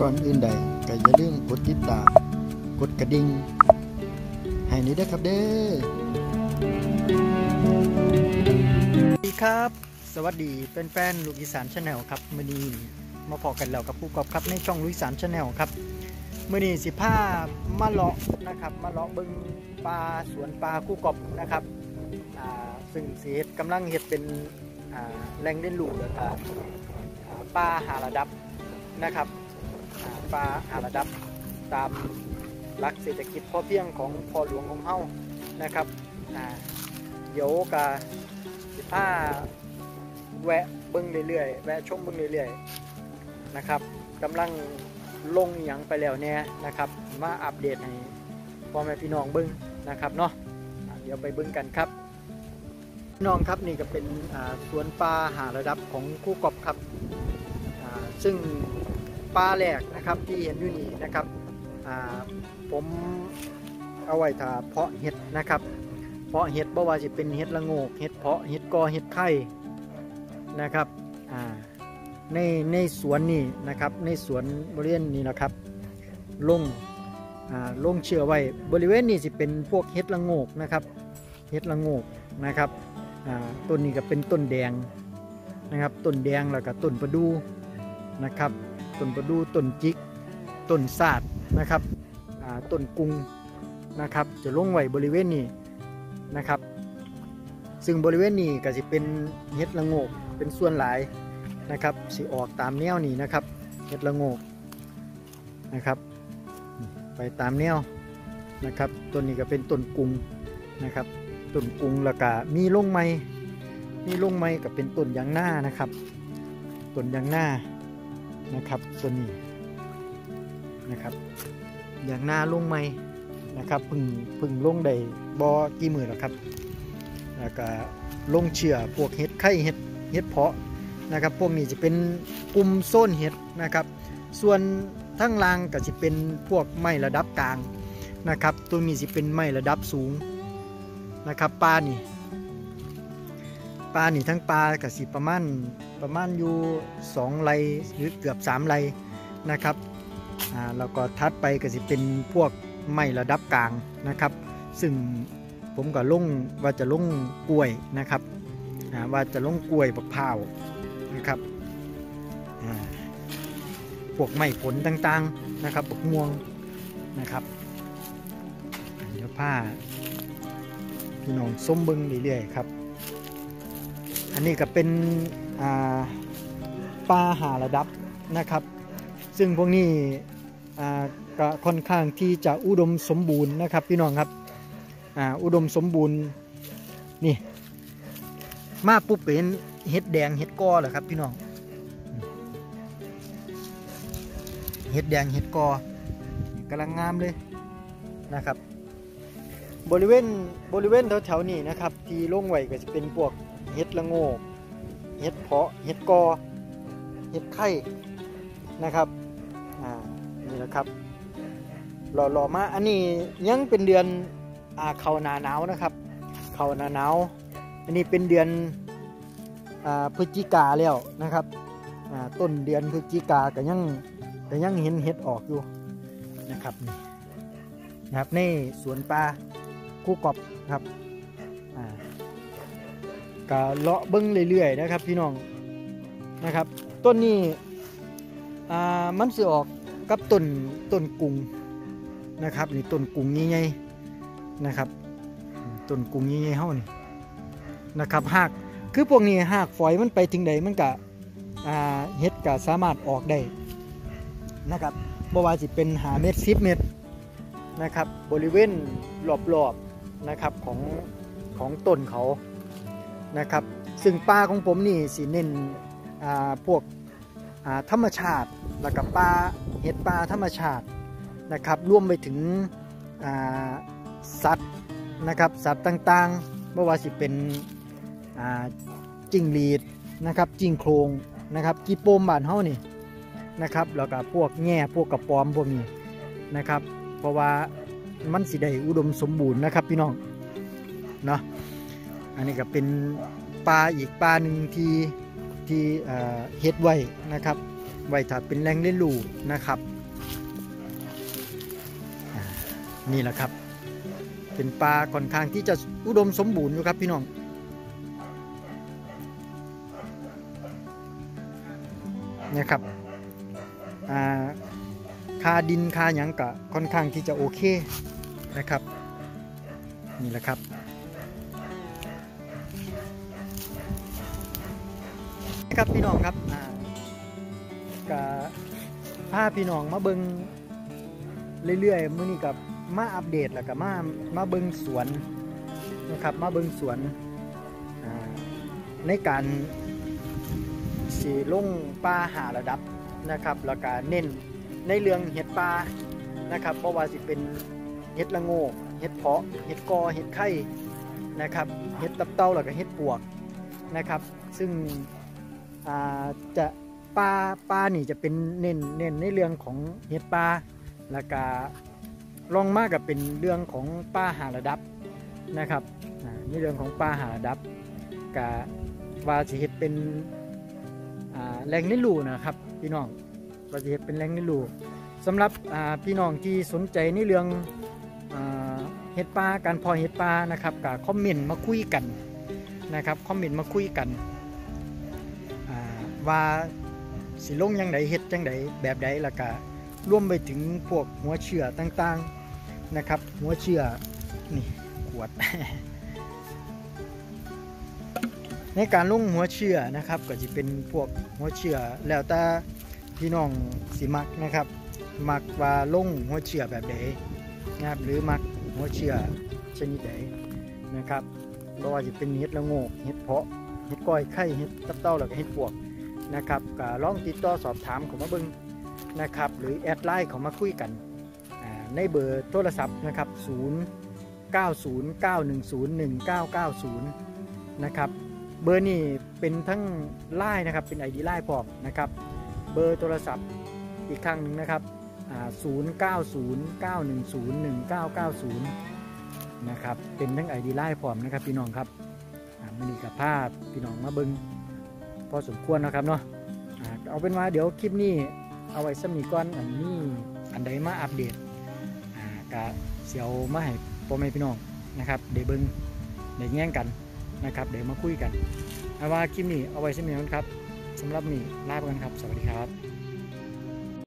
ก่อนอื่นใดก็อย่าลืมกดติดตาม กดกระดิ่งให้นี้ด้วยครับเด้อสวัสดีครับ สวัสดีแฟนๆลูกอีสานชาแนลครับมื่อนี้มาพอกันแล้วกับผู้กอบครับในช่องลูกอีสานชาแนลครับมื่อนี้สิผ้ามาเลาะนะครับ มาเลาะบึงปลาสวนปลาคู่กอบนะครับซึ่งสีเฮ็ดกำลังเฮ็ดเป็นแหล่งเล่นลูกแล้วก็อ่าปลาหาระดับนะครับ อ่าปลาหาระดับตามหลักเศรษฐกิจพอเพียงของพอหลวงของเฮานะครับเดี๋ยวกาสิผ้าแวะเบิ้งเรื่อยๆ แวะชมเบิ้งเรื่อยๆ นะครับกำลังลงอหย่างไปแล้วเนี่ยนะครับ มาอัปเดตให้พ่อแม่พี่น้องเบิ้งนะครับเนาะเดี๋ยวไปเบิ้งกันครับพี่น้องครับนี่ก็เป็นสวนปลาหาระดับของคู่กอบครับซึ่ง ปลาแหลกนะครับที่เห็นอยู่นี่นะครับผมเอาไว้ถ้าเพาะเห็ดนะครับเพาะเห็ดบ่ว่าจะเป็นเห็ดละโงกเห็ดเพาะเห็ดกอเห็ดไข่นะครับในในสวนนี่นะครับในสวนบริเวณนี้นะครับลงลงเชื่อไว้บริเวณนี้จะเป็นพวกเห็ดละโงกนะครับเห็ดละโงกนะครับต้นนี้ก็เป็นต้นแดงนะครับต้นแดงแล้วก็ต้นประดูนะครับ ต้นประดูต้นจิกต้นศาสาดนะครับต้นกุงนะครับ จะลงไว้บริเวณนี้นะครับ ซึ่งบริเวณนี้ก็จะเป็นเห็ดละโงกเป็นส่วนหลายนะครับสิออกตามแนวนี้นะครับเห็ดละโงกนะครับ ไปตามแนวนะครับต้นนี้ก็เป็นต้นกุงนะครับต้นกุงล้วก็มีลงไม้มีลงไม้ก็เป็นต้นยางหน้านะครับต้นยางหน้า นะครับต้นนี้นะครับ อย่างหน้าลงไม้นะครับพึ่งพึ่งลงได้บอกี่มือแล้วครับแล้วก็ลงเชื่อพวกเห็ดไข่เห็ดเห็ดเพาะนะครับ พวกนี้จะเป็นกลุ่มโซนเห็ดนะครับ ส่วนทั้งล่างก็จะเป็นพวกไม้ระดับกลางนะครับ ตัวนี้จะเป็นไม้ระดับสูงนะครับปลานี่ปลานี่ทั้งปลาก็สิประมาณ ประมาณอยู่2ไรหรือเกือบ3ไรนะครับอ่าแล้วก็ทัดไปก็จะเป็นพวกไม่ระดับกลางนะครับ ซึ่งผมก็ลงว่าจะลงกล้วยนะครับว่าจะลงกล้วยบักพร้าวนะครับพวกไม้ผลต่างๆนะครับบักม่วงนะครับเดี๋ยวผ้าพี่น้องส้มบึงเรื่อยๆครับ อันนี้ก็เป็นปลาหาระดับนะครับ ซึ่งพวกนี้ก็ค่อนข้างที่จะอุดมสมบูรณ์นะครับพี่น้องครับออุดมสมบูรณ์นี่มาปุ๊บเป็นเห็ดแดงเห็ดกอเหรอครับพี่น้องเห็ดแดงเห็ดกอกำลังงามเลยนะครับ บริเวณบริเวณแถวๆนี้นะครับ ที่ล่งไว้ก็จะเป็นพวก เห็ดละโงกเห็ดเพาะเห็ดกอเห็ดไข่นะครับอ่านี่แหละครับหล่อๆมาอันนี้ยังเป็นเดือนอ่าเขานาหนาวนะครับ เขานาหนาวอันนี้เป็นเดือนอ่าพฤศจิกาแล้วนะครับอ่าต้นเดือนพฤศจิกาก็ยังก็ยังเห็นเห็ดออกอยู่นะครับนี่นะครับในสวนปลาคู่กอบครับอ่า ก็เลาะเบิ้งเรื่อยๆนะครับพี่น้องนะครับ ต้นนี้อ่ามันสือออกกับต้นต้นกุ้งนะครับนี่ต้นกุ้งใหญ่ๆนะครับต้นกุ้งใหญ่ๆเฮานี่นะครับหากคือพวกนี้หากฝอยมันไปถึงใดมันก็เฮ็ดก็สามารถออกได้นะครับบ่ว่าสิเป็นหาเม็ดสิบเม็ดนะครับบริเวณรอบๆนะครับของของต้นเขา นะครับ ซึ่งปลาของผมนี่สิเน้นพวกธรรมชาติแล้วกับปลาเห็ดปลาธรรมชาตินะครับร่วมไปถึงสัตว์นะครับสัตว์ต่างๆไม่ว่าสิเป็นจิ้งหรีดนะครับจิ้งโครงนะครับกีโปมบานเฮานี่นะครับแล้วก็พวกแง่พวกกระปอมพวกนี้นะครับ เพราะว่ามันสิได้อุดมสมบูรณ์นะครับพี่น้องเนาะ อันนี้ก็เป็นปลาอีกปลาหนึ่งที่ที่เฮ็ดไว้นะครับ ไว้ถ้าเป็นแหล่งเลี้ยงลูนะครับ นี่แหละครับ เป็นปลาค่อนข้างที่จะอุดมสมบูรณ์อยู่ครับพี่น้องเนี่ยครับอ่าคาดินคาหยังกะค่อนข้างที่จะโอเคนะครับ นี่แหละครับ ครับพี่น้องครับอ่ากะพาพี่น้องมาเบิงเรื่อยๆมื้อนี้กับมาอัปเดตแล้วก็มามาเบิงสวนนะครับมาเบิงสวนในการสีลงป่าหาระดับนะครับแล้วก็เน้นในเรื่องเห็ดป่านะครับเพราะว่าสิเป็นเห็ดละโงกเห็ดเพาะเห็ดกอเห็ดไข่นะครับเห็ดตับเต้าแล้วก็เห็ดปวกนะครับ ซึ่ง จะปลาปลานี่จะเป็นเน้นเน้นในเรื่องของเห็ดปลาแล้วก็ลองมากกับเป็นเรื่องของปลาหาระดับนะครับอ่าในเรื่องของปลาหาระดับกะว่าสิเห็ดเป็นแหล่งนิลูนะครับพี่น้องว่าสิเห็ดเป็นแหล่งนิลูสำหรับพี่น้องที่สนใจในเรื่องเห็ดปลาการพอเห็ดปลานะครับกับคอมเมนต์มาคุยกันนะครับคอมเมนต์มาคุยกัน ว่าสิลงยังไดเฮ็ดจังไดแบบใดแล้วก็ร่วมไปถึงพวกหัวเชื่อต่างๆนะครับ หัวเชื่อนี่ขวด ในการลงหัวเชื่อนะครับ ก็จะเป็นพวกหัวเชื่อแล้วแต่พี่น้องสิมักนะครับ มักว่าลงหัวเชื่อแบบใดนะครับหรือมักหัวเชื่อชนิดใดนะครับเพราะว่าจะเป็นเห็ดละโงกเห็ดเพาะเห็ดก้อยไข่เห็ดตับเต้าแล้วก็เห็ดปวก นะครับก็ลองติดต่อสอบถามเขามาเบิงนะครับหรือแอดไลน์เขามาคุยกันในเบอร์โทรศัพท์นะครับ 0 9 0 9 1 0 1 9 9 0 นะครับเบอร์นี้เป็นทั้งไลน์นะครับเป็น ID ไลน์พร้อมนะครับเบอร์โทรศัพท์อีกครั้งหนึ่งนะครับ0 9 0 9 1 0 1 9 9 0 นะครับเป็นทั้ง ID ไลน์พร้อมนะครับพี่น้องครับมันนี่กับภาพพี่น้องมาเบิง พอสมควรนะครับเนาะอ่าเอาเป็นว่าเดี๋ยวคลิปนี้เอาไว้สมีก่อนอันนี้อันใดมาอัปเดตอ่ากะเสียวมาให้พ่อแม่พี่น้องนะครับเดี๋ยวเบิ้งเดี๋ยวแย่งกันนะครับเดี๋ยวมาคุยกันเอาว่าคลิปนี้เอาไว้สมีก่อนครับสำหรับนี้ลาไปกันครับ สวัสดีครับ